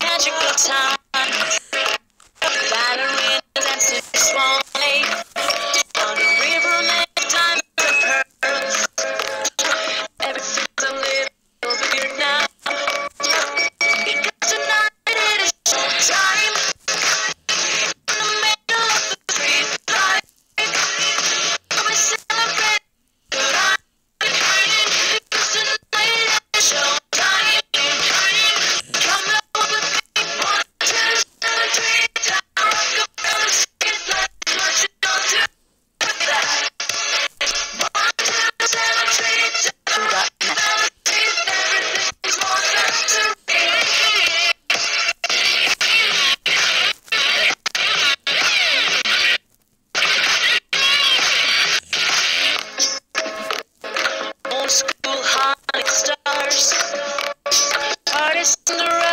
magical time. Old